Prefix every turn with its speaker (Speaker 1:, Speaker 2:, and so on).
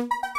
Speaker 1: you.